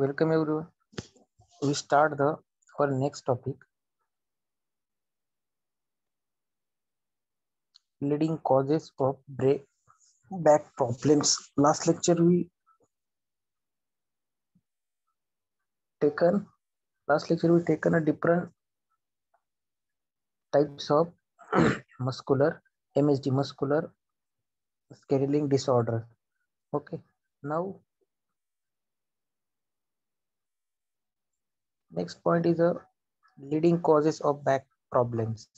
Welcome everyone. We start the our next topic. Leading causes of break back problems. Last lecture we taken last lecture we taken a different types of muscular MSD muscular scheduling disorder. Okay. Now next point is a leading causes of back problems.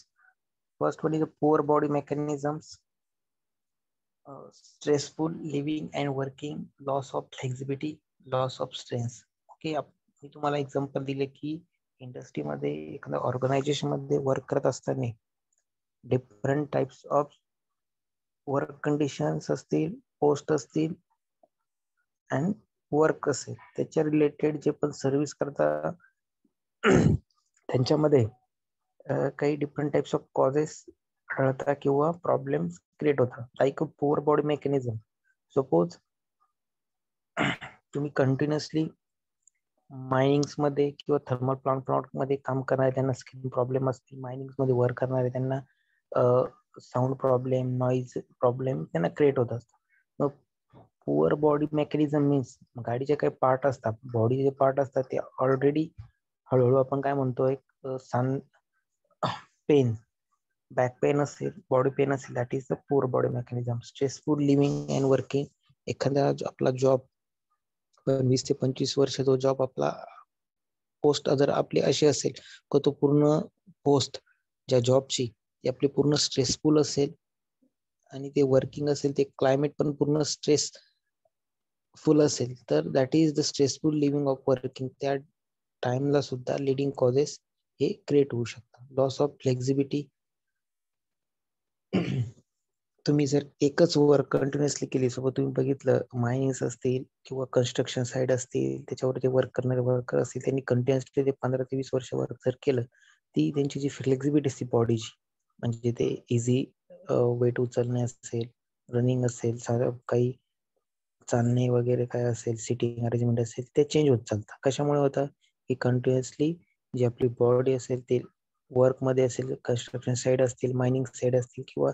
First one is the poor body mechanisms, uh, stressful living and working, loss of flexibility, loss of strength. Okay मी तुम्हाला example दिले की इंडस्ट्रीमध्ये एखाद्या ऑर्गनायझेशनमध्ये work करत असताना different types of work conditions असतील post असतील अँड वर्क असेल त्याच्या रिलेटेड जे पण सर्व्हिस करता त्यांच्यामध्ये काही डिफरंट टाइप्स ऑफ कॉजेस आढळतात किंवा प्रॉब्लेम्स क्रिएट होतात like a poor body mechanism suppose तुम्ही कंटिन्युअसली मायनिंग्समध्ये किंवा थर्मल प्लांट प्लांटमध्ये काम करणारे त्यांना स्किन प्रॉब्लेम असतील मायनिंगमध्ये वर्क करणारे त्यांना साऊंड प्रॉब्लेम नॉईज प्रॉब्लेम त्यांना क्रिएट होत असतात मग पुअर बॉडी मेकॅनिझम मीन्स गाडीचे काही पार्ट असतात बॉडीचे जे पार्ट असतात ते ऑलरेडी हळूहळू आपण काय म्हणतो एक सान पेन बॅक पेन असेल बॉडी पेन असेल that is the poor body mechanism stressful living and working. एखादा आपला जॉब वीस ते पंचवीस वर्ष तो जॉब आपला पोस्ट जर आपली अशी असेल की तो पूर्ण पोस्ट ज्या जॉबची ती आपली पूर्ण स्ट्रेसफुल असेल आणि ते वर्किंग असेल ते क्लायमेट पण पूर्ण स्ट्रेस फुल असेल तर that is the stressful living of working. त्या टाइमला सुद्धा लिडिंग कॉजेस हे क्रिएट होऊ शकतात. लॉस ऑफ फ्लेक्झिबिलिटी तुम्ही जर एकच वर्क कंटिन्युअसली केली सोबत तुम्ही बघितलं मायनिंग असतील किंवा कन्स्ट्रक्शन साईड असतील त्याच्यावर जे वर्क करणारे वर्कर असतील त्यांनी कंटिन्युअसली ते पंधरा ते वीस वर्ष वर्क जर केलं ती त्यांची जी फ्लेक्झिबिलिटी असते बॉडीची म्हणजे ते इझी वेट उचलणे असेल रनिंग असेल काही चालणे वगैरे काय असेल सिटिंग अरेंजमेंट असेल ते चेंज होत चालतं कशामुळे होतं? की कंटिन्युअसली जी आपली बॉडी असेल ते वर्कमध्ये असेल कन्स्ट्रक्शन साईड असतील मायनिंग साईड असतील किंवा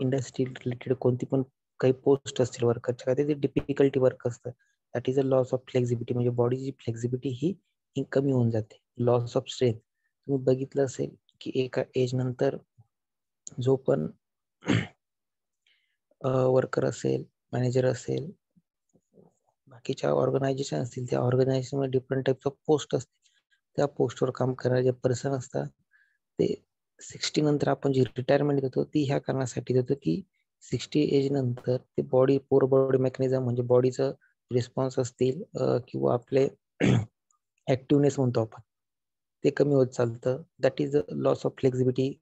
इंडस्ट्री रिलेटेड कोणती पण काही पोस्ट असतील वर्करच्या काय ते डिफिकल्टी वर्क असतं. That is a loss of flexibility म्हणजे बॉडीची फ्लेक्झिबिलिटी ही कमी होऊन जाते. लॉस ऑफ स्ट्रेंथ तुम्ही बघितलं असेल की एका एज नंतर जो पण वर्कर असेल मॅनेजर असेल बाकीच्या ऑर्गनायझेशन असतील त्या ऑर्गनायझेशनमध्ये डिफरंट टाइप्स ऑफ पोस्ट असतील. त्या पोस्टवर काम करणारे जे पर्सन असतात ते सिक्स्टी नंतर आपण जी रिटायरमेंट देतो ती ह्या कारणासाठी देतो की सिक्स्टी एज नंतर ते बॉडी पोर बॉडी मेकॅनिझम म्हणजे बॉडीचं रिस्पॉन्स असतील किंवा आपले ऍक्टिव्हनेस म्हणतो आपण ते कमी होत चालतं. That is loss of flexibility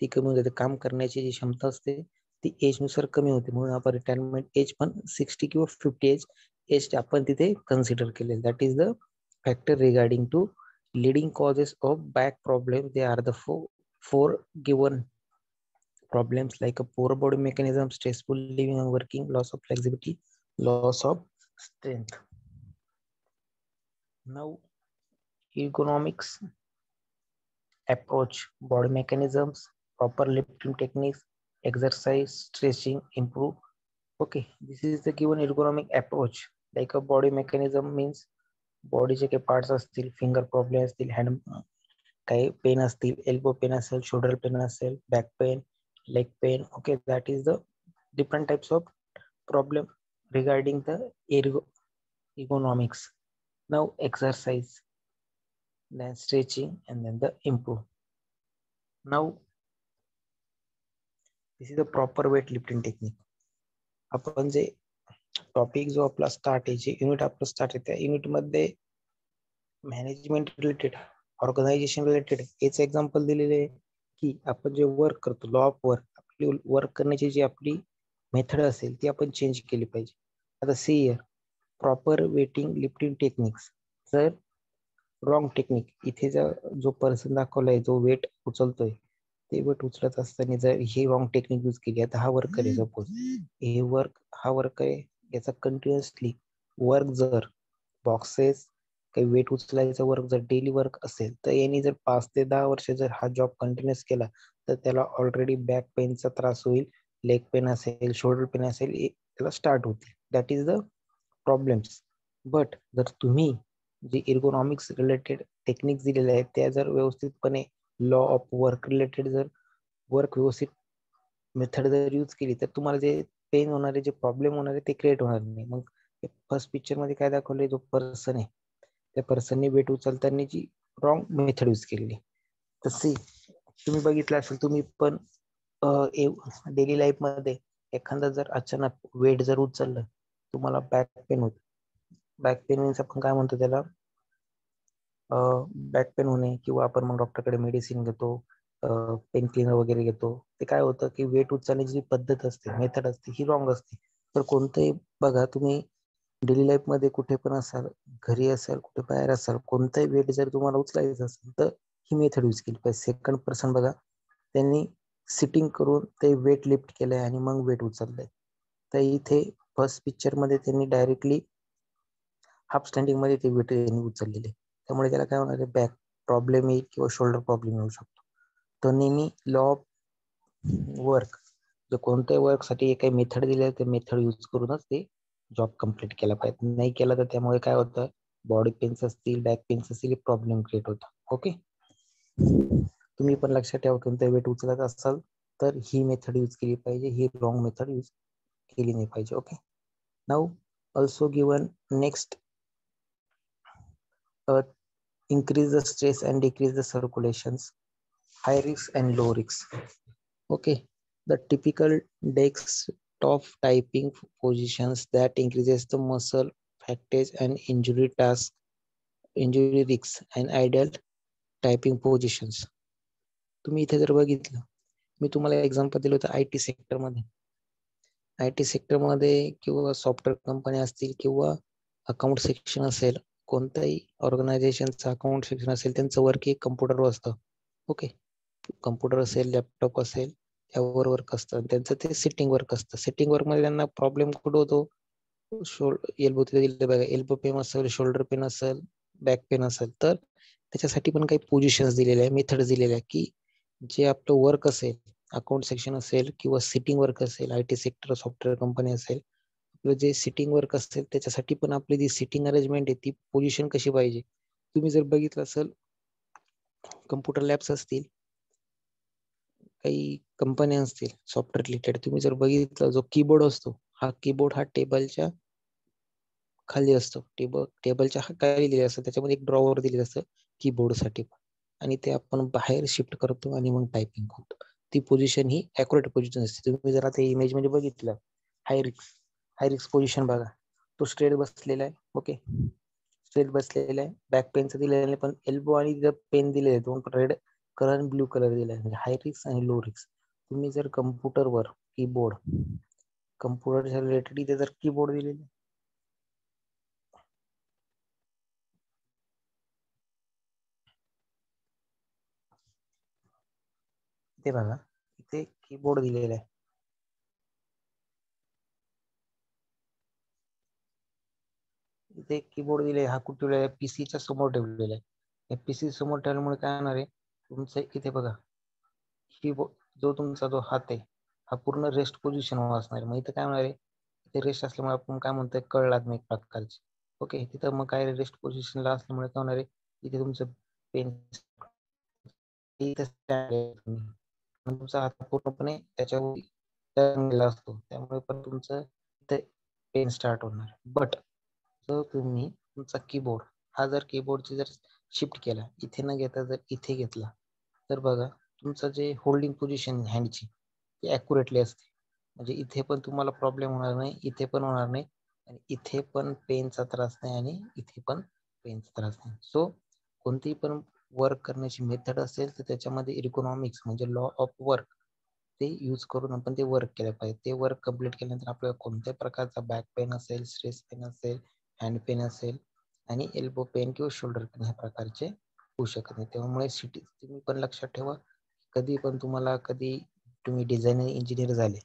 ती कमी होत जाते. काम करण्याची जी क्षमता असते ती एजनुसार कमी होते. म्हणून आपण रिटायरमेंट एज पण सिक्स्टी किंवा फिफ्टी एज एज आपण तिथे कन्सिडर केले that is the factor regarding to leading causes of back problems they are the four, four given problems like a poor body mechanism stressful living and working loss of flexibility loss of strength now ergonomics approach body mechanisms proper lifting techniques exercise stretching improve okay this is the given ergonomic approach like a body mechanism means बॉडीचे काही parts असतील finger problem असतील hand काही pen असतील elbow pain असेल shoulder pain असेल back pain leg pain okay that is the different types of problem regarding the ergo economics now exercise then stretching and then the improve now this is the proper weight lifting technique आपण जे topic जो आपला start आहे जे unit आपलं start आहे त्या युनिटमध्ये मॅनेजमेंट रिलेटेड ऑर्गनायझेशन रिलेटेड हेच एक्झाम्पल दिलेले आहे की आपण जे वर्क करतो लॉ ऑफ वर्क आपली वर्क करण्याची जी आपली मेथड असेल ती आपण चेंज केली पाहिजे. आता see here proper weighting lifting techniques जर रॉंग टेक्निक इथे जो पर्सन दाखवलाय जो वेट उचलतोय ते वेट उचलत असताना जर ही रॉंग टेक्निक यूज केली आता हा वर्कर आहे सपोज हे वर्क हा वर्कर आहे याचा कंटिन्युअसली वर्क जर बॉक्सेस काही वेट उचलायचा वर्क जर डेली वर्क असेल तर यांनी जर पाच ते दहा वर्ष जर हा जॉब कंटिन्युअस केला तर त्याला ऑलरेडी बॅक पेनचा त्रास होईल लेग पेन असेल शोल्डर पेन असेल त्याला स्टार्ट होतील. That is the problems but जर तुम्ही जे इर्गोनॉमिक्स रिलेटेड टेक्निक दिलेले आहेत त्या जर व्यवस्थितपणे लॉ ऑफ वर्क रिलेटेड जर वर्क व्यवस्थित मेथड जर यूज केली तर तुम्हाला जे पेन होणारे जे प्रॉब्लेम होणारे ते क्रिएट होणार नाही. मग फर्स्ट पिक्चरमध्ये काय दाखवले जो पर्सन आहे. त्या पर्सनने वेट उचलताना जी रॉंग मेथड यूज केलेली. तसे तुम्ही बघितलं असेल तुम्ही पण डेली लाईफमध्ये एखादा जर अचानक वेट जर उचललं तुम्हाला बॅक पेन होत. बॅक पेन मीन्स आपण काय म्हणतो त्याला? बॅक पेन होणे किंवा आपण मग डॉक्टरकडे मेडिसिन घेतो पेन क्लिनर वगैरे घेतो ते काय होतं की वेट उचलण्याची जी पद्धत असते मेथड असते ही रॉंग असते. तर कोणतंही बघा तुम्ही डेली लाईफमध्ये कुठे पण असाल घरी असाल कुठे बाहेर असाल कोणताही वेट जर तुम्हाला उचलायचं असेल तर ही मेथड यूज केली पाहिजे. सेकंड पर्सन बघा त्यांनी सिटिंग करून ते वेट लिफ्ट केलंय आणि मग वेट उचललंय. तर इथे फर्स्ट पिक्चरमध्ये त्यांनी डायरेक्टली हाफ स्टँडिंगमध्ये ते वेट त्यांनी उचललेले. त्यामुळे त्याला काय होणार आहे? बॅक प्रॉब्लेम येईल किंवा शोल्डर प्रॉब्लेम येऊ शकतो. तर नेहमी लॉ ऑफ वर्क जे कोणत्याही वर्कसाठी काही मेथड दिले ते मेथड यूज करूनच ते जॉब कंप्लीट केला पाहिजे. नाही केला तर त्यामुळे काय होतं? बॉडी पेन्स असतील बॅक पेन्स असतील प्रॉब्लेम क्रिएट होतात. ओके तुम्ही पण लक्षात ठेवा कोणत्या वेट उचलत असाल तर ही मेथड यूज केली पाहिजे ही रॉंग मेथड यूज केली नाही पाहिजे. Okay now also given next increase the stress and decrease the circulations high risk and low risk okay the typical desktop typing positions that increases the muscle factors and injury task injury risks and ideal typing positions तुम्ही इथे जर बघितलं मी तुम्हाला example दिलं होतं I T सेक्टरमध्ये I T सेक्टरमध्ये किंवा सॉफ्टवेअर कंपनी असतील किंवा अकाउंट सेक्शन असेल कोणत्याही ऑर्गनायझेशनचं अकाउंट सेक्शन असेल त्यांचं वर्क एक कम्प्युटरवर असतं. ओके कम्प्युटर असेल लॅपटॉप असेल त्यावर वर्क असतं. त्यांचं ते सिटिंग वर्क असतं. सिटिंग वर्कमध्ये त्यांना प्रॉब्लेम कुठं होतो? शोल्ड एल्बो तिथे बघा. एल्बो पेन असेल शोल्डर पेन असेल बॅक पेन असेल. तर त्याच्यासाठी पण काही पोझिशन्स दिलेल्या आहे मेथड्स दिलेल्या आहे की जे आपलं वर्क असेल अकाउंट सेक्शन असेल किंवा सिटिंग वर्क असेल I T sector software company असेल आपलं जे सिटिंग वर्क असेल त्याच्यासाठी पण आपली जी सिटिंग अरेंजमेंट आहे ती पोझिशन कशी पाहिजे? तुम्ही जर बघितलं असेल कम्प्युटर लॅब्स असतील काही कंपन्या असतील सॉफ्टवेअर रिलेटेड तुम्ही जर बघितलं जो कीबोर्ड असतो हा कीबोर्ड हा टेबलच्या खाली असतो. टेबल टेबलच्या खाली दिले असतं. त्याच्यामध्ये एक ड्रॉवर दिलेलं असतं कीबोर्डसाठी आणि ते आपण बाहेर शिफ्ट करतो आणि मग टायपिंग करतो ती पोझिशन ही अॅक्युरेट पोझिशन असते. तुम्ही जर आता इमेजमध्ये बघितलं हायरिक्स हाय रिक्स पोझिशन बघा. तो स्ट्रेट बसलेला आहे. ओके स्ट्रेट बसलेला आहे. बॅक पेनचं दिलेलं आहे पण एल्बो आणि पेन दिलेले दोन रेड कलर आणि ब्ल्यू कलर दिला आहे. म्हणजे हाय रिक्स आणि लो रिक्स तुम्ही जर कम्प्युटरवर कीबोर्ड कम्प्युटरच्या रिलेटेड इथे जर कीबोर्ड दिलेले ते बघा. इथे कीबोर्ड दिलेला आहे. इथे कीबोर्ड दिले हा कुठे पीसीच्या समोर ठेवलेला आहे. पीसी समोर ठेवल्यामुळे काय होणार आहे? तुमचं इथे बघा. कीबोर्ड जो तुमचा जो हात आहे हा पूर्ण रेस्ट पोझिशन असणार आहे. मग इथे काय होणार आहे? इथे रेस्ट असल्यामुळे आपण काय म्हणतोय? कळलात नाही एक प्रकारची. ओके तिथं मग काय रेस्ट पोझिशनला असल्यामुळे काय होणार आहे? इथे तुमचं पेन तुमचा हात पूर्णपणे त्याच्यावर असतो. त्यामुळे पण तुमचं इथे पेन स्टार्ट होणार. बट जर तुम्ही तुमचा कीबोर्ड हा जर कीबोर्डची जर शिफ्ट केला इथे न घेता जर इथे घेतला तर बघा तुमचं जे होल्डिंग पोझिशन हँडची ती अॅक्युरेटली असते. म्हणजे इथे पण तुम्हाला प्रॉब्लेम होणार नाही इथे पण होणार नाही आणि इथे पण पेनचा त्रास नाही आणि इथे पण पेनचा त्रास नाही. सो कोणतीही पण वर्क करण्याची मेथड असेल तर त्याच्यामध्ये इकॉनॉमिक्स म्हणजे लॉ ऑफ वर्क ते यूज करून आपण ते वर्क केलं पाहिजे. ते वर्क कंप्लीट केल्यानंतर आपल्याला कोणत्याही प्रकारचा बॅक पेन असेल स्ट्रेस पेन असेल हँड पेन असेल आणि एल्बो पेन किंवा शोल्डर पेन ह्या प्रकारचे होऊ शकत नाही. त्यामुळे सिटी तुम्ही पण लक्षात ठेवा कधी पण तुम्हाला कधी तुम्ही डिझायनर इंजिनियर झाले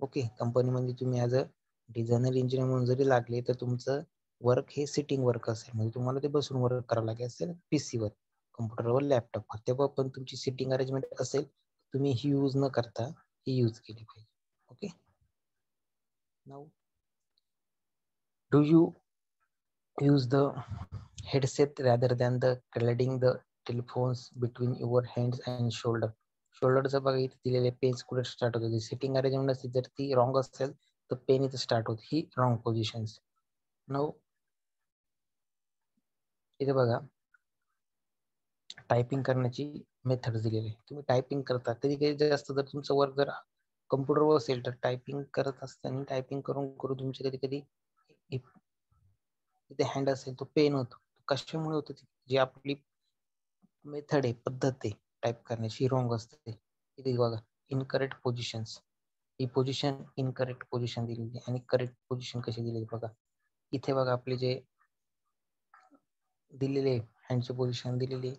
ओके कंपनीमध्ये तुम्ही ॲज अ डिझायनर इंजिनियर म्हणून जरी लागले तर तुमचं वर्क हे सिटिंग वर्क असेल. म्हणजे तुम्हाला ते बसून वर्क करावं लागेल असेल पी सीवर कम्प्युटरवर लॅपटॉपवर तेव्हा पण तुमची सिटिंग अरेंजमेंट असेल तुम्ही ही यूज न करता ही यूज केली पाहिजे okay now do you use the headset rather than the gliding the telephones between your hands and shoulder? शोल्डरचा बघा इथे दिलेले पेन्स कुठे स्टार्ट होते सिटिंग अरेंजमेंट असते जर ती रॉंग असेल तर पेन इथे स्टार्ट होते. ही रॉंग पोझिशन नऊ इथे बघा टायपिंग करण्याची मेथड दिलेली. आहे तुम्ही टायपिंग करता. तरी काही जास्त जर तुमचं वर्क जर कम्प्युटरवर असेल तर टायपिंग करत असताना टायपिंग करून करून तुमची कधी कधी इथे हँड असेल तो पेन होतो कशामुळे होतो जी आपली मेथड आहे पद्धत आहे टाईप करण्याची रॉंग असते. इथे बघा इनकरेक्ट पोझिशन्स ही पोझिशन इनकरेक्ट पोझिशन दिलेली आणि करेक्ट पोझिशन कशी दिलेली बघा? इथे बघा आपले जे दिलेले हँडची पोझिशन दिलेली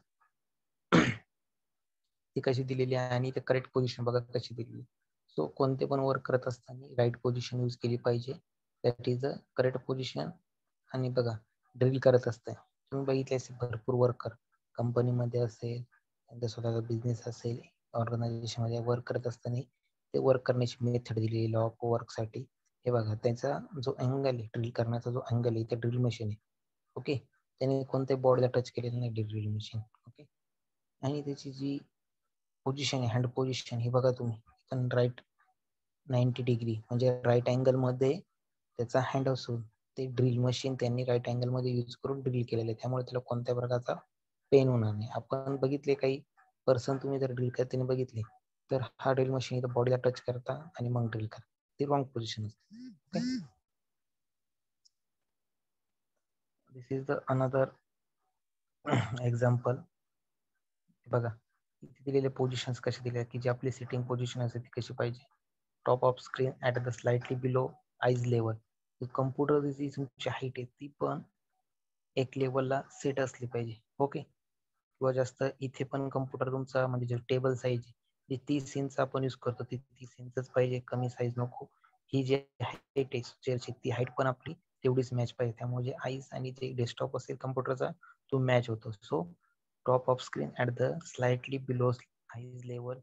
ती कशी दिलेली आहे? आणि इथे करेक्ट पोझिशन बघा कशी दिलेली सो कोणते पण वर्क करत असताना राईट पोझिशन यूज केली पाहिजे. That is a correct position आणि बघा ड्रिल करत असते. तुम्ही बघितले असेल भरपूर वर्कर कंपनीमध्ये असेल त्यांचा स्वतःचा बिझनेस असेल ऑर्गनायझेशनमध्ये वर्क करत असताना ते वर्क करण्याची मेथड दिलेली लॉ ऑफ वर्कसाठी हे बघा त्यांचा जो अँगल आहे ड्रिल करण्याचा जो अँगल आहे ते ड्रिल मशीन आहे. ओके त्याने कोणत्या बॉडीला टच केलेलं नाही ड्रिल मशीन ओके आणि त्याची जी पोझिशन आहे हँड पोझिशन हे बघा तुम्ही राईट नाईन्टी डिग्री म्हणजे राईट अँगलमध्ये त्याचा हँड असून ते ड्रिल मशीन त्यांनी राईट अँगलमध्ये यूज करून ड्रिल केलेलं. आहे त्यामुळे त्याला कोणत्या प्रकारचा पेन होणार नाही. आपण बघितले काही पर्सन तुम्ही जर ड्रिल करताना बघितले तर हा ड्रिल मशीन इथं बॉडीला टच करता आणि मग ड्रिल करता. ते रॉंग पोझिशन असते. This is the another example बघा इथे दिलेले पोझिशन्स कसे दिले की जी आपली सिटिंग पोझिशन असते ती कशी पाहिजे? Top of screen at the slightly below eyes level computer तुमची हाईट आहे ती पण एक लेवलला सेट असली पाहिजे. ओके किंवा जास्त इथे पण कम्प्युटर तुमचा म्हणजे जे टेबल साईज जी तीस इंच आपण यूज करतो ती तीस इंचच पाहिजे कमी साईज नको. ही जी हाईट आहे चेअरची ती हाईट पण आपली तेवढीच मॅच पाहिजे. त्यामुळे जे आईस आणि जे डेस्कटॉप असेल कम्प्युटरचा तो मॅच होतो. So top of screen at the slightly below eyes level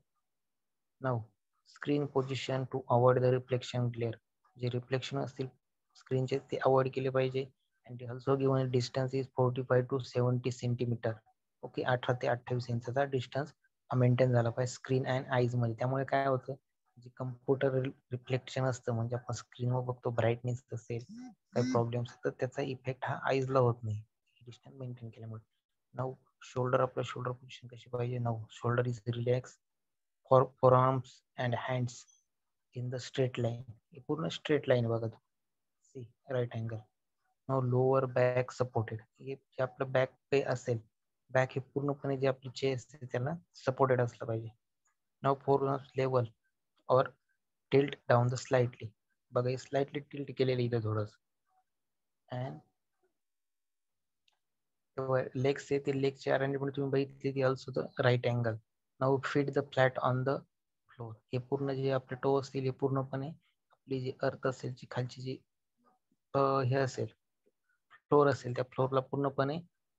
now screen position to avoid the reflection glare जे रिफ्लेक्शन असतील स्क्रीनचे ते अवॉइड केले पाहिजे. And also given distance is forty five to seventy centimetre okay अठरा ते अठ्ठावीस इंचाचा डिस्टन्स मेंटेन झाला पाहिजे स्क्रीन अँड आईजमध्ये. त्यामुळे काय होतं जे कम्प्युटर रिफ्लेक्शन असतं म्हणजे आपण स्क्रीनवर बघतो ब्राईटनेस असेल काही प्रॉब्लेम्स तर त्याचा इफेक्ट हा आईजला होत नाही. डिस्टन्स मेंटेन केल्यामुळे. नऊ शोल्डर आपलं शोल्डर पोझिशन कशी पाहिजे? Now shoulder is relax for for arms and hands in the straight line हे पूर्ण स्ट्रेट लाईन बघा see right angle now lower back supported हे जे आपलं बॅक पे असेल बॅक हे पूर्णपणे जे आपली चेस्ट आहे त्याला सपोर्टेड असलं पाहिजे. Now four level or tilt down the slightly बघा स्लाइटली टिल्ट केलेलं इथं थोडस. अँड लेग्स आहे ते लेगचे अरेंजमेंट तुम्ही बघितली ती also the right angle now feet the flat on the floor हे पूर्ण जे आपले टो असतील हे पूर्णपणे आपली जी अर्थ असेल जी खालची जी हे असेल फ्लोअर असेल त्या फ्लोअरला पूर्णपणे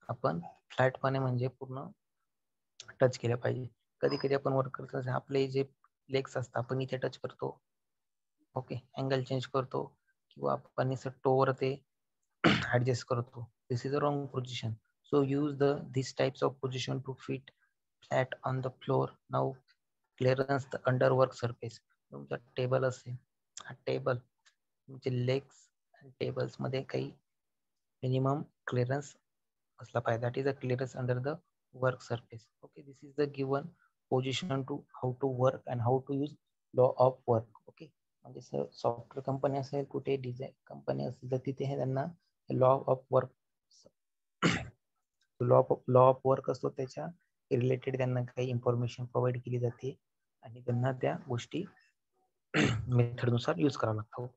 आपण फ्लॅटपणे म्हणजे पूर्ण टच केलं पाहिजे. कधी कधी आपण वर्क करतो आपले जे लेग्स असतात आपण इथे टच करतो ओके अँगल चेंज करतो किंवा आपण टोवर ते ऍडजस्ट करतो. This is a wrong position so use the this types of position to feet flat on the floor now clearance the under work surface तुमचा टेबल असेल. हा table तुमचे legs आणि टेबल्समध्ये काही मिनिमम क्लिअरन्स असला पाहिजे. That is a clearance under the work surface okay this is the given position to how to work and how to use law of work okay म्हणजे sir software company असेल कुठे design company असेल तर तिथे हे त्यांना law of work law law of work असतो. त्याच्या रिलेटेड त्यांना काही इन्फॉर्मेशन प्रोव्हाइड केली जाते. आणि त्यांना त्या गोष्टी मेथडनुसार युज करावं लागतो.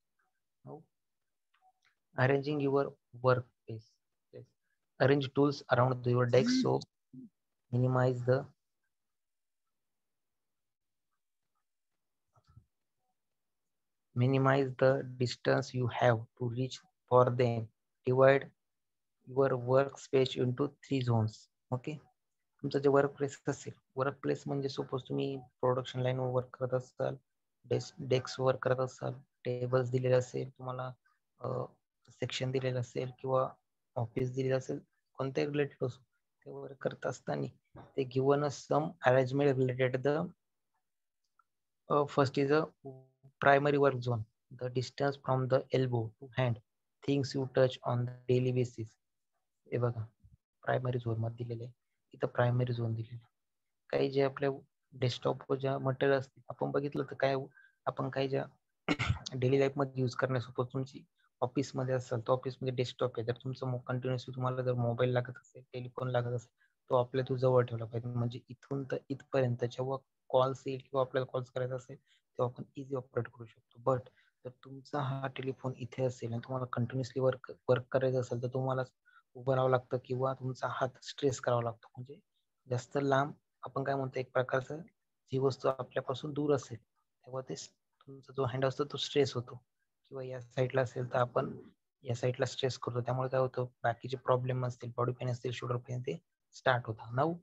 Arranging your work place arrange tools around your desk so minimise the minimise the distance you have to reach for them divide your work space into three zones okay तुमचं जे वर्क प्लेस असेल work place म्हणजे suppose तुम्ही production लाईनवर work करत असाल desk desk work करत असाल टेबल्स दिलेले असेल तुम्हाला सेक्शन दिलेलं असेल किंवा ऑफिस दिलेलं असेल कोणत्याही रिलेटेड असो ते वर्क करत असताना ते given some arrangement related the first is a primary work zone the distance from the elbow to hand things you touch on the daily basis हे बघा. प्रायमरी झोनमध्ये दिलेले आहे. इथं प्रायमरी झोन दिलेले काही जे आपल्या डेस्कटॉप ज्या मटेरियल असते आपण बघितलं तर काय आपण काही ज्या डेली लाईफमध्ये यूज करण्यासोबत तुमची ऑफिसमध्ये असाल तर ऑफिसमध्ये डेस्कटॉप आहे. जर तुमचं कंटिन्युअसली तुम्हाला जर मोबाईल लागत असेल टेलिफोन लागत असेल तो आपल्या तू जवळ ठेवला पाहिजे. म्हणजे इथून तर इथपर्यंत जेव्हा कॉल्स येईल किंवा आपल्याला कॉल्स करायचा असेल तेव्हा आपण इझी ऑपरेट करू शकतो. बट जर तुमचा हा टेलिफोन इथे असेल आणि तुम्हाला कंटिन्युअसली वर्क वर्क करायचं असेल तर तुम्हाला उभं राहावं लागतं किंवा तुमचा हात स्ट्रेस करावा लागतो. म्हणजे जास्त लांब आपण काय म्हणतो एक प्रकारचं जी वस्तू आपल्यापासून दूर असेल तेव्हा ते तुमचा जो हँड असतो तो स्ट्रेस होतो. किंवा या साईडला असेल तर आपण या साईडला स्ट्रेस करतो. त्यामुळे काय होतं बाकीचे प्रॉब्लेम असतील बॉडी पेन असतील शोल्डर पेन ते स्टार्ट होतं नऊ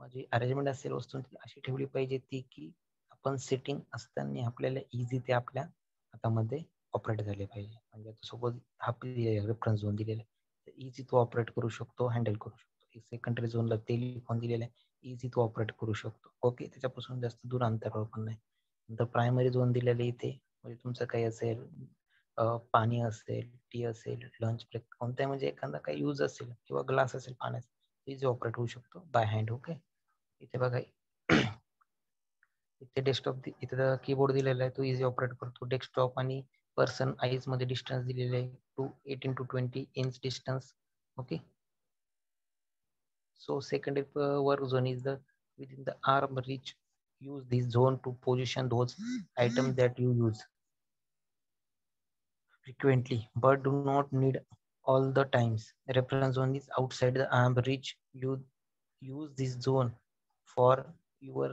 माझी अरेंजमेंट असेल वस्तूंची अशी ठेवली पाहिजे ती की आपण सिटिंग असताना आपल्याला इझी ते आपल्या हातामध्ये ऑपरेट झाले पाहिजे. म्हणजे सोबत हा रेफरन्स झोन दिलेला आहे. इझी तो ऑपरेट करू शकतो हँडल करू शकतो. सेकंडरी झोनला टेलिफोन दिलेला आहे. इझी तो ऑपरेट करू शकतो. ओके त्याच्यापासून जास्त दूर अंतरावर पण नाही. नंतर प्रायमरी झोन दिलेले इथे म्हणजे तुमचं काही असेल पाणी असेल टी असेल लंच ब्रेक कोणत्या म्हणजे एखादा काही यूज असेल किंवा ग्लास असेल पाण्याचा इझी ऑपरेट होऊ शकतो बाय हँड ओके इथे बघा इथे डेस्कटॉप इथे कीबोर्ड दिलेला आहे तो इझी ऑपरेट करतो. डेस्कटॉप आणि पर्सन आईजमध्ये डिस्टन्स दिलेले आहे to eighteen to twenty inch distance okay so second work zone is the within the arm reach use this zone to position those items that you use frequently but do not need all the times reference zone is outside the arm reach you use this zone for your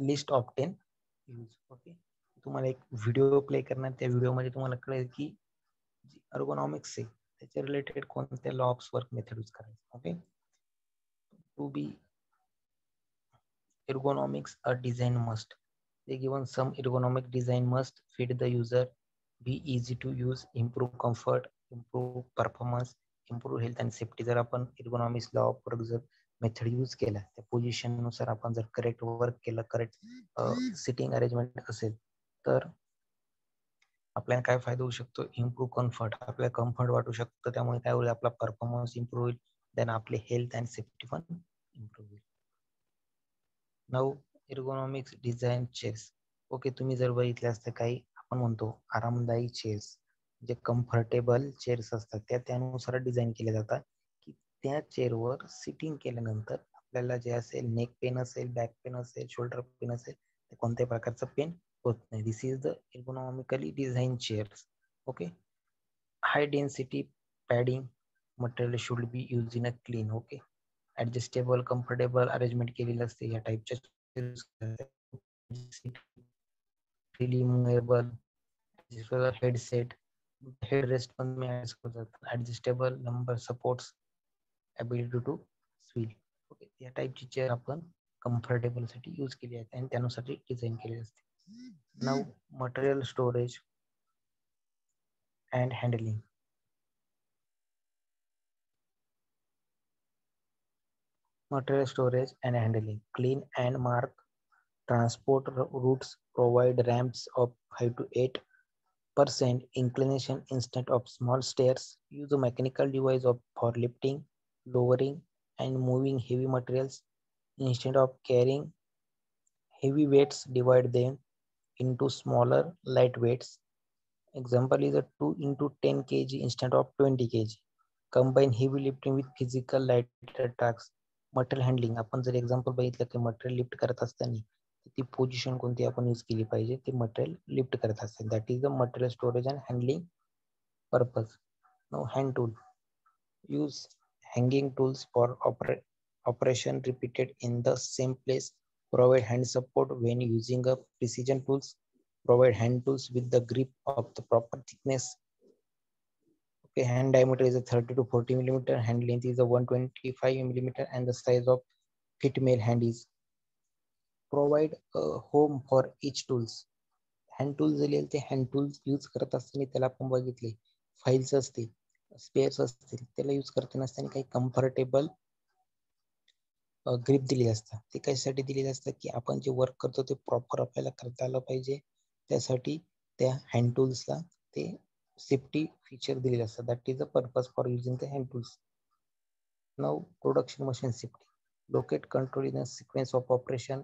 list of 10 use okay तुम्हाला एक video play करणार त्या व्हिडिओमध्ये तुम्हाला कळेल की जी ergonomics आहे त्याच्या रिलेटेड कोणत्या लॉक्स वर्क मेथड यूज करायचं okay to be ergonomics a design must they given some ergonomic design must fit the user be easy to use improve comfort improve performance improve health and safety जर आपण ergonomics law of जर method use केला त्या पोझिशननुसार आपण जर correct work केलं correct sitting arrangement असेल तर आपल्याला काय फायदा होऊ शकतो इम्प्रूव्ह कम्फर्ट आपल्याला कम्फर्ट वाटू शकतं त्यामुळे काय होईल आपला परफॉर्मन्स इम्प्रूव्ह होईल देन आपले हेल्थ अँड सेफ्टी पण improve होईल. नऊ एर्गोनॉमिक्स डिझाईन चेअर्स ओके तुम्ही जर बघितले असते काही आपण म्हणतो आरामदायी चेअर्स जे कम्फर्टेबल चेअर्स असतात त्या त्यानुसार डिझाईन केल्या जातात. की त्या चेअरवर सिटिंग केल्यानंतर आपल्याला जे असेल नेक पेन असेल बॅक पेन असेल शोल्डर पेन असेल ते कोणत्याही प्रकारचं पेन होत नाही. This is the economically design chairs okay high density padding material should be use in a clean okay adjustable comfortable arrangement केलेलं असते या टाईपच्या रिलिमुएबल हेडसेट हेड रेस्ट पण मी adjustable lumbar supports ability to swivel okay या टाईपची chair आपण कम्फर्टेबलसाठी use केली आहे आणि त्यानुसार डिझाईन केली असते. Now material storage and handling material storage and handling. Clean and mark transport routes provide ramps of 5 to 8 percent inclination instead of small stairs. Use a mechanical device of for lifting lowering and moving heavy materials. Instead of carrying heavy weights divide them into smaller light weights. Example is a 2 into 10 kg instead of 20 kg. Combine heavy lifting with physical lighter tasks material handling आपण जर example बघितलं की material lift करत असताना ती position कोणती आपण use केली पाहिजे ते मटेरियल लिफ्ट करत असते that is the material storage and handling purpose no hand tool use hanging tools for ऑपरे operation repeated in the same place provide hand support when using a precision tools provide hand tools with the grip of the proper thickness okay hand diameter is a 30 to 40 millimeter hand length is a 125 millimeter and the size of fit male hand is provide a home for each tools. Hand tools दिलेले ते hand tools use करत असताना त्याला आपण बघितले. Files असतील spares असतील त्याला यूज करताना असताना काही कम्फर्टेबल ग्रीप दिलेली असतात. ते कशासाठी दिलेले असतात की आपण जे वर्क करतो ते प्रॉपर आपल्याला करता आलं पाहिजे. त्यासाठी त्या हँड टूल्सला ते सेफ्टी फीचर दिलेले असतात. That is a purpose for using the hand tools now production machine safety locate control in a sequence of operation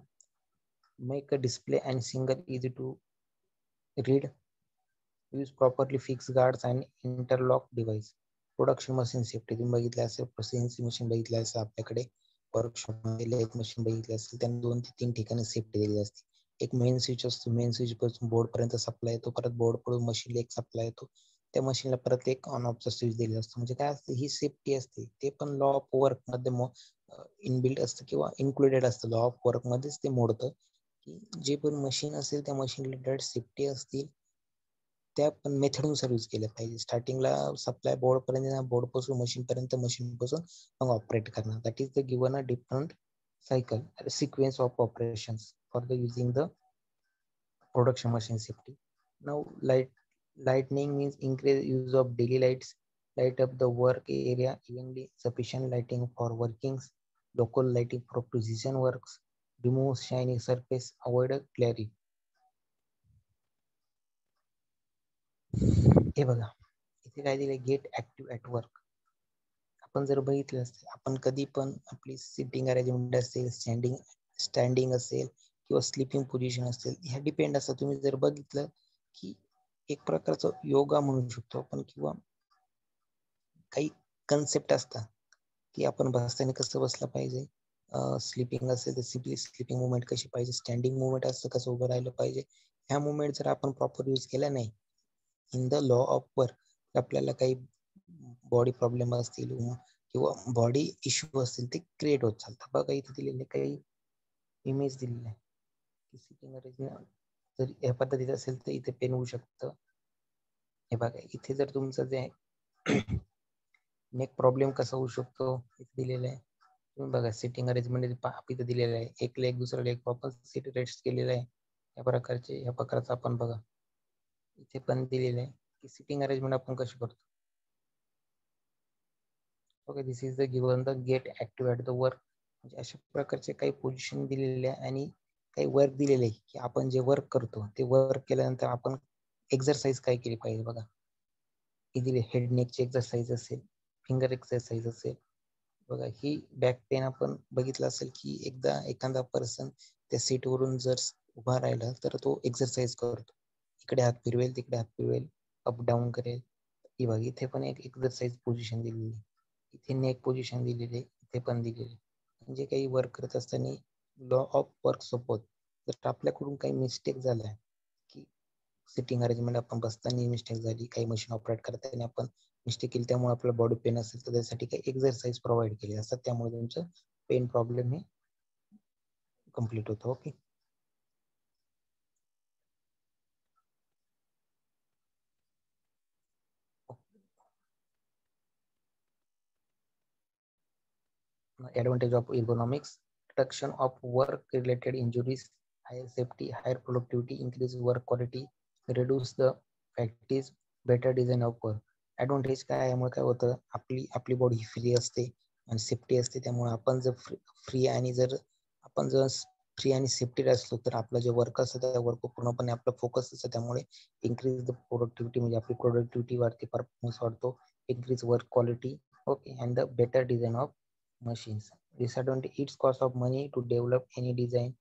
make a display and single easy to read use properly fix guards and interlock device. Production machine safety तुम्ही बघितलं असेल processing machine बघितलं असेल आपल्याकडे. Workshop machine बघितली असेल त्यांना दोन ते तीन ठिकाणी सेफ्टी दिली असते. एक मेन स्विच असतो. मेन स्विच पासून बोर्ड पर्यंत सप्लाय येतो. परत बोर्ड पडून मशीनला एक सप्लाय येतो. त्या मशीनला परत एक ऑन ऑफचा स्विच दिलेला असतो. म्हणजे काय असतं? ही सेफ्टी असते. ते पण लॉ ऑफ वर्कमध्ये इनबिल्ट असतं किंवा इन्क्लुडेड असतं. लॉ ऑफ वर्क मध्येच ते मोडतं. की जे पण मशीन असेल त्या मशीन रिलेटेड सेफ्टी असतील. त्या पण मेथडनुसार यूज केल्या पाहिजे. स्टार्टिंगला सप्लाय बोर्ड पर्यंत बोर्डपासून मशीन पर्यंत मशीन पासून मग ऑपरेट करणार. That is the given a different cycle sequence of operations for the using the production machine safety now light lightning means increase use of daily lights light up the work area evenly sufficient lighting for workings local lighting for precision works remove shiny surface avoid glare हे बघा इथे काय दिले gate active at work आपण जर बघितलं असते आपण कधी पण आपली सिटिंग अरेंजमेंट असेल स्टँडिंग स्टँडिंग असेल किंवा स्लिपिंग पोझिशन असेल ह्या डिपेंड असतं. तुम्ही जर बघितलं की एक प्रकारचं योगा म्हणू शकतो आपण किंवा काही कन्सेप्ट असतात की आपण बसताना कसं बसलं पाहिजे. स्लिपिंग असेल तर सिपली स्लिपिंग मुवमेंट कशी पाहिजे? स्टँडिंग मुवमेंट असतं कसं उभं राहिलं पाहिजे? ह्या मुवमेंट जर आपण प्रॉपर यूज केला नाही in the law of work आपल्याला काही बॉडी प्रॉब्लेम असतील किंवा बॉडी इश्यू असतील ते क्रिएट होत चालतात. बघा इथे दिलेले काही इमेज दिलेले आहे सिटिंग अरेंजमेंट जर या पद्धतीत असेल तर इथे पेन होऊ शकतं. हे बघा इथे जर तुमचं जे नेक प्रॉब्लेम कसा होऊ शकतो इथे दिलेलं आहे. तुम्ही बघा सिटिंग अरेंजमेंट इथे दिलेलं आहे. एक लेग दुसरा लेग वापस सीट रेस्ट केलेला आहे. या प्रकारचे या प्रकारचं आपण बघा. इथे पण दिलेलं आहे की सिटिंग अरेंजमेंट आपण कशी करतो. Okay this is the given the get active at the work म्हणजे अशा प्रकारचे काही पोझिशन दिलेले आहे आणि काही वर्क दिलेले आहे की आपण जे वर्क करतो ते वर्क केल्यानंतर आपण एक्झरसाइज काय केली पाहिजे बघा? ही दिली हेड नेकची एक्सरसाइज असेल फिंगर एक्सरसाइज असेल. बघा ही बॅक पेन आपण बघितलं असेल की एकदा एखादा पर्सन त्या सीटवरून जर उभा राहिला तर तो एक्झरसाइज करतो. इकडे हात फिरवेल तिकडे हात फिरवेल अप डाऊन करेल. ही बघ इथे पण एक एक्झरसाइज पोझिशन दिलेली इथे नेक पोझिशन दिलेली इथे पण दिलेली म्हणजे काही वर्क करत असताना लॉ ऑफ वर्क सपोज जर आपल्याकडून काही मिस्टेक झाल्या की सिटिंग अरेंजमेंट आपण बसताना मिस्टेक झाली काही मशीन ऑपरेट करताना आपण मिस्टेक केली त्यामुळे आपला बॉडी पेन असेल तर त्यासाठी काही एक्झरसाइज प्रोव्हाइड केली. असतात त्यामुळे तुमचं पेन प्रॉब्लेम हे कंप्लीट होतं okay advantage of ergonomics, reduction of work-related injuries, higher safety, higher productivity, increase work quality, reduce the fatigue, better design of work. Advantage काय यामुळे काय होतं? आपली आपली बॉडी फ्री असते आणि सेफ्टी असते. त्यामुळे आपण जर फ्री आणि जर आपण जर फ्री आणि सेफ्टी असलो तर आपलं जे वर्क असतं त्या वर्क पूर्णपणे आपलं फोकस असतं. त्यामुळे इन्क्रीज द प्रोडक्टिव्हिटी म्हणजे आपली प्रोडक्टिव्हिटी वाढते परफॉर्मन्स वाढतो increase work quality okay and the better design of machines Disadvantage its cost of money to develop any design.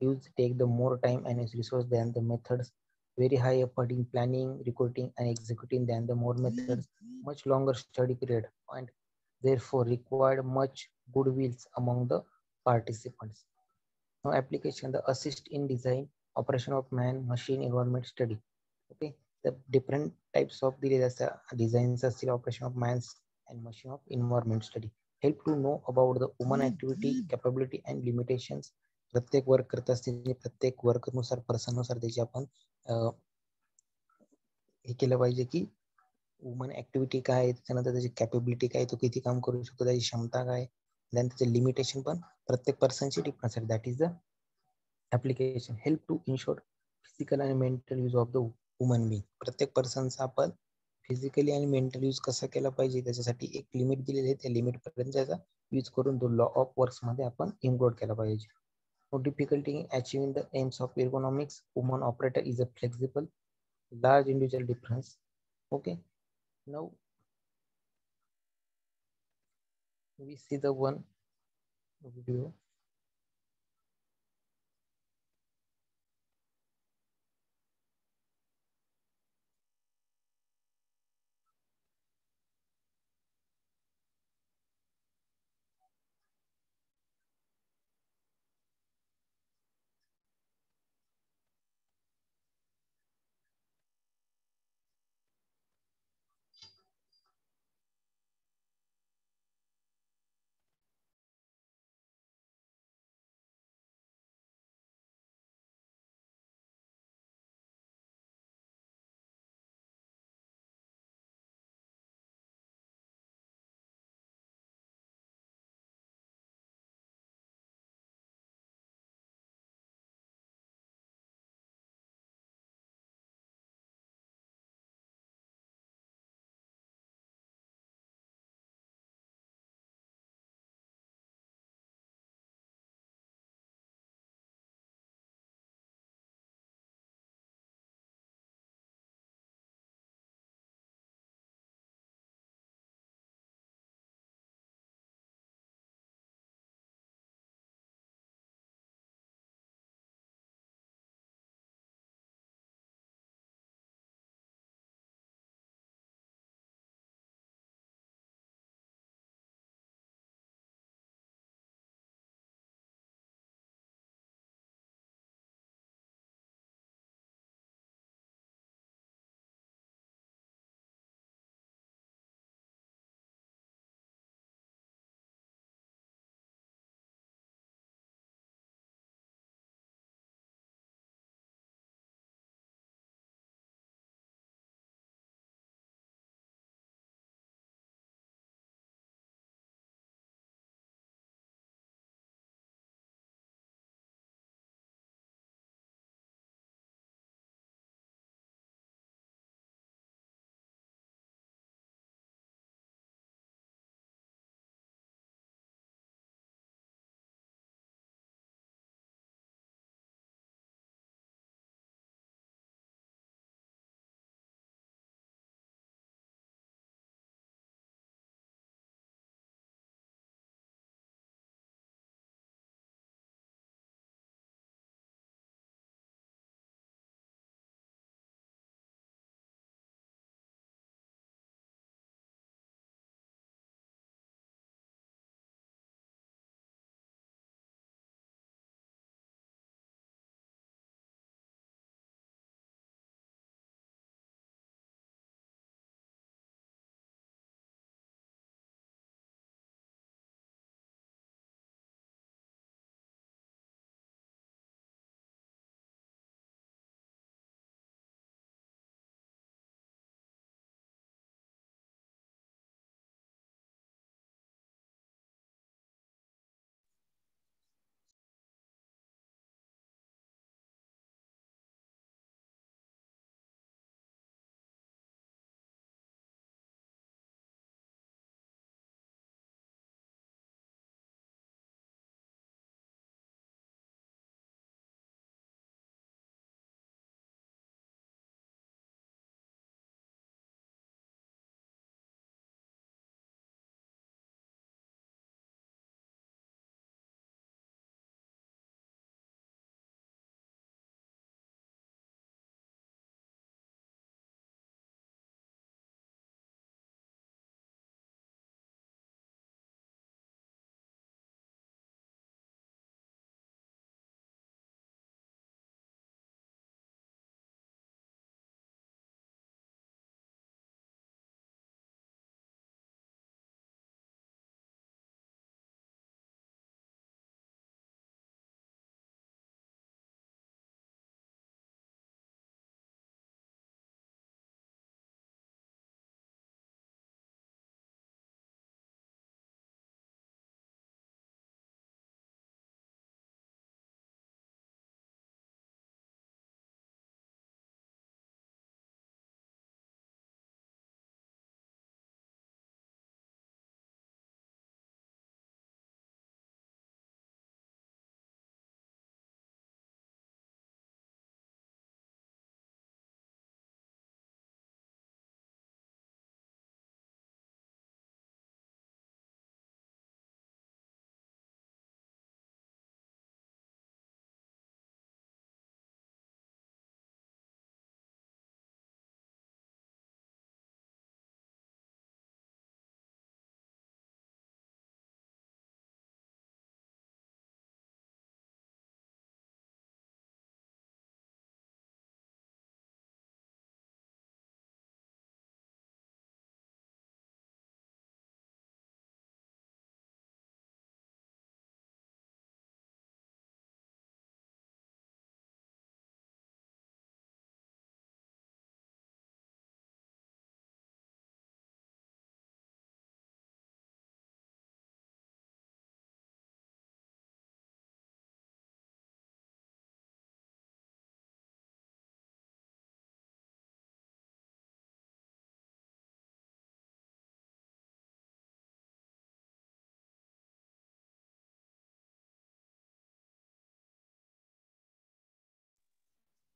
Use take the more time and resource than the methods. Very high effort in planning, recruiting, and executing than the more methods. Much longer study period and therefore required much goodwills among the participants. Now application the assist in design, operation of man, machine, environment study. Okay, the different types of the designs are still operation of man's and machine of environment study. Help to know about the human activity capability and limitations प्रत्येक work करत असताना प्रत्येक वर्कनुसार पर्सननुसार त्याची आपण हे केलं पाहिजे की वुमन ऍक्टिव्हिटी काय आहे त्याच्यानंतर त्याची कॅपेबिलिटी काय तो किती काम करू शकतो त्याची क्षमता काय देन त्याचे लिमिटेशन पण प्रत्येक पर्सनची डिफरन्स आहे. That is the application help to ensure physical आणि mental use of the human being प्रत्येक पर्सनचा आपण फिजिकली आणि मेंटल यूज कसा केला पाहिजे? त्याच्यासाठी एक लिमिट दिलेली आहे. त्या लिमिट पर्यंत त्याचा यूज करून तो लॉ ऑफ वर्क्समध्ये आपण इन्क्लूड केला पाहिजे. No difficulty in achieving the aims of economics human operator is a flexible large individual difference okay now we see the one video.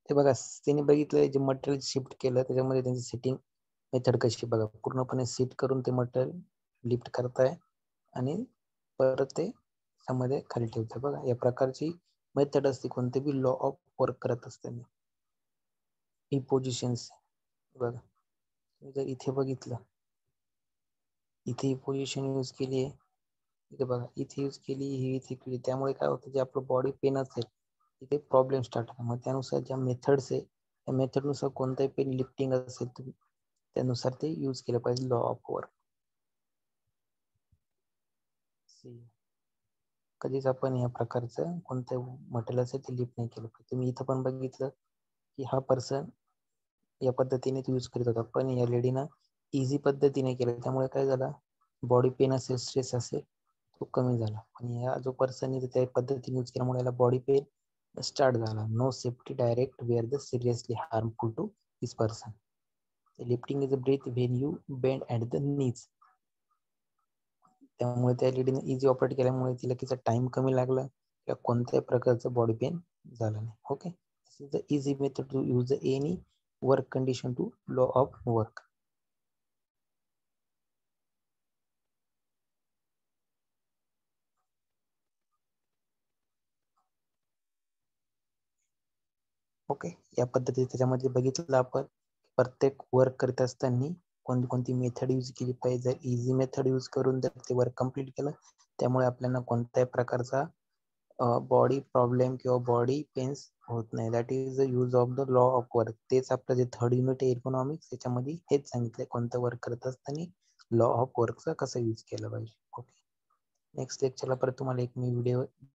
ते बघा त्यांनी बघितलं जे मटेरियल शिफ्ट केलं त्याच्यामध्ये त्यांची सिटिंग मेथड कशी बघा. पूर्णपणे सीट करून ते मटेरियल लिफ्ट करताय आणि परत ते त्यामध्ये खाली ठेवते बघा या प्रकारची मेथड असते कोणते बी लॉ ऑफ वर्क करत असताना ही पोझिशन्स बघा जर इथे बघितलं इथे ही पोझिशन यूज केली आहे. इथे बघा इथे यूज केली ही इथे केली. त्यामुळे काय होतं जे आपलं बॉडी पेन असेल तिथे प्रॉब्लेम स्टार्ट होतात. मग त्यानुसार ज्या मेथड्स आहे त्या मेथडनुसार कोणताही पेन लिफ्टिंग असेल तुम्ही त्यानुसार ते यूज केलं पाहिजे लॉ ऑफ वर्क कधीच आपण या प्रकारचं कोणतं मटेरियल असेल ते लिफ्ट नाही केलं पाहिजे. तुम्ही इथं पण बघितलं की हा पर्सन या पद्धतीने यूज करीत होता. पण या लेडीनं इझी पद्धतीने केलं. त्यामुळे काय झालं? बॉडी पेन असेल स्ट्रेस असेल तो कमी झाला. आणि या जो पर्सन त्या पद्धतीने यूज केल्यामुळे याला बॉडी पेन स्टार्ट झाला no safety direct where the seriously harmful to this person lifting is a breath when you bend at the knees त्यामुळे त्या लेडीने इझी ऑपरेट केल्यामुळे तिला तिचा टाइम कमी लागला किंवा कोणत्याही प्रकारचं बॉडी पेन झालं नाही. Okay this is the easy method to use any work condition to law of work okay. या पद्धतीने त्याच्यामध्ये बघितलं आपण प्रत्येक वर्क करत असताना कोणती कोणती मेथड यूज केली पाहिजे. जर इझी मेथड यूज करून जर ते वर्क कंप्लीट केलं त्यामुळे आपल्याला कोणत्याही प्रकारचा बॉडी प्रॉब्लेम किंवा बॉडी पेन्स होत नाही. That is the use of the law of work तेच आपलं जे थर्ड युनिट आहे इकॉनॉमिक्स त्याच्यामध्ये हेच सांगितलंय. कोणतं वर्क करत असताना लॉ ऑफ वर्कचा कसा यूज केला पाहिजे. ओके नेक्स्ट लेक्चरला परत तुम्हाला एक मी व्हिडिओ